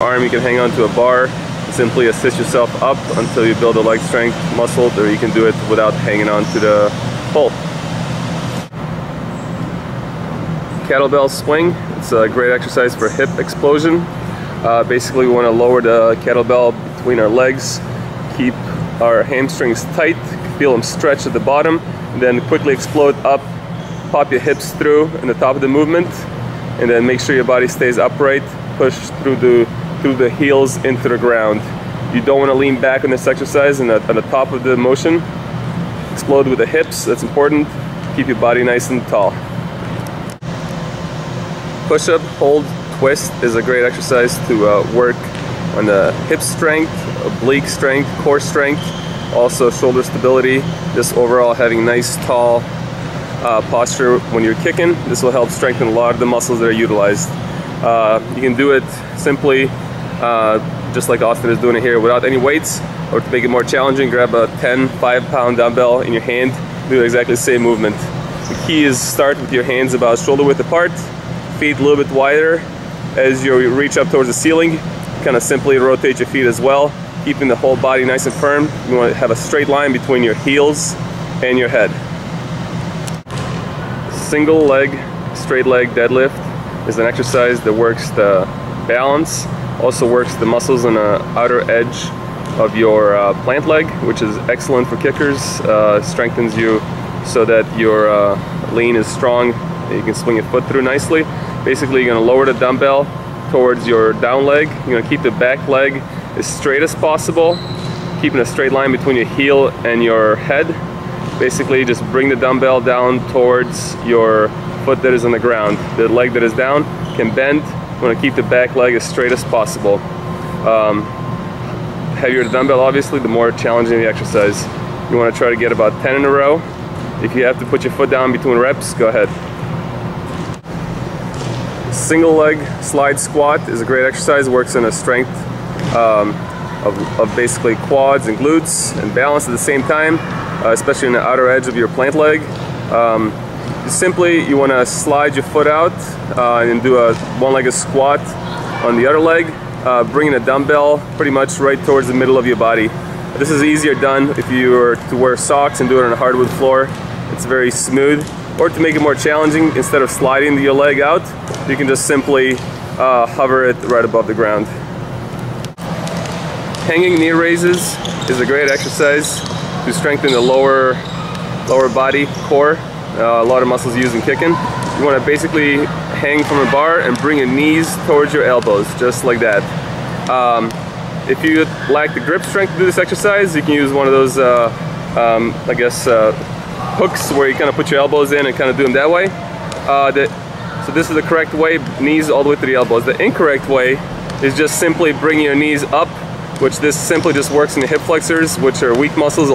arm you can hang onto a bar. Simply assist yourself up until you build a leg strength muscle or you can do it without hanging on to the pole. Kettlebell swing. It's a great exercise for hip explosion. Uh, basically we want to lower the kettlebell between our legs keep our hamstrings tight feel them stretch at the bottom then quickly explode up pop your hips through in the top of the movement and then make sure your body stays upright push through the through the heels into the ground. You don't want to lean back on this exercise and on the top of the motion. Explode with the hips, that's important. Keep your body nice and tall. Push-up, hold, twist is a great exercise to uh, work on the hip strength, oblique strength, core strength, also shoulder stability, just overall having nice tall uh, posture when you're kicking. This will help strengthen a lot of the muscles that are utilized. Uh, you can do it simply uh, just like Austin is doing it here without any weights or to make it more challenging grab a 10 5 pound dumbbell in your hand do exactly the same movement. The key is start with your hands about shoulder width apart feet a little bit wider as you reach up towards the ceiling. Kind of simply rotate your feet as well keeping the whole body nice and firm. You want to have a straight line between your heels and your head. Single leg straight leg deadlift is an exercise that works the balance also works the muscles in the outer edge of your uh, plant leg, which is excellent for kickers. Uh, strengthens you so that your uh, lean is strong. You can swing your foot through nicely. Basically, you're gonna lower the dumbbell towards your down leg. You're gonna keep the back leg as straight as possible, keeping a straight line between your heel and your head. Basically, just bring the dumbbell down towards your foot that is on the ground. The leg that is down can bend you want to keep the back leg as straight as possible. Um, heavier the dumbbell, obviously, the more challenging the exercise. You want to try to get about 10 in a row. If you have to put your foot down between reps, go ahead. Single leg slide squat is a great exercise. Works in a strength um, of, of, basically quads and glutes and balance at the same time, uh, especially in the outer edge of your plant leg. Um, simply you want to slide your foot out uh, and do a one-legged squat on the other leg. Uh, bringing a dumbbell pretty much right towards the middle of your body. This is easier done if you were to wear socks and do it on a hardwood floor. It's very smooth. Or to make it more challenging instead of sliding your leg out you can just simply uh, hover it right above the ground. Hanging knee raises is a great exercise to strengthen the lower lower body core uh, a lot of muscles used in kicking. You want to basically hang from a bar and bring your knees towards your elbows, just like that. Um, if you lack the grip strength to do this exercise, you can use one of those, uh, um, I guess, uh, hooks where you kind of put your elbows in and kind of do them that way. Uh, the, so this is the correct way, knees all the way to the elbows. The incorrect way is just simply bringing your knees up, which this simply just works in the hip flexors, which are weak muscles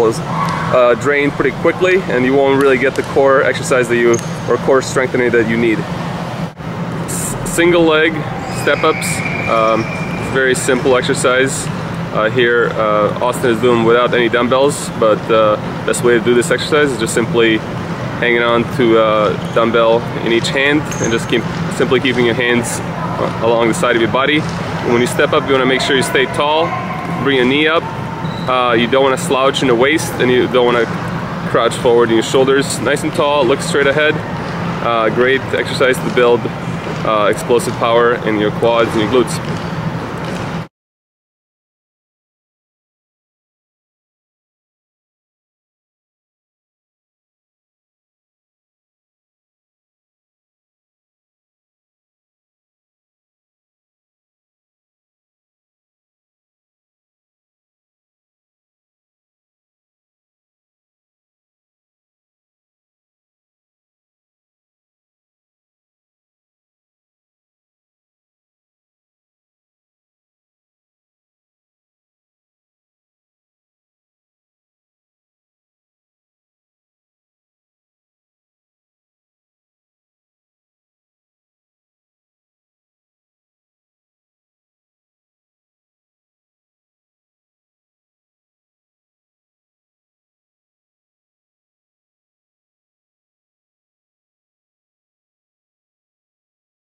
uh, drain pretty quickly and you won't really get the core exercise that you or core strengthening that you need. S single leg step ups, um, very simple exercise. Uh, here uh, Austin is doing without any dumbbells but uh, best way to do this exercise is just simply hanging on to a uh, dumbbell in each hand and just keep simply keeping your hands uh, along the side of your body. When you step up you want to make sure you stay tall, bring your knee up uh, you don't want to slouch in the waist and you don't want to crouch forward in your shoulders. Nice and tall, look straight ahead. Uh, great exercise to build uh, explosive power in your quads and your glutes.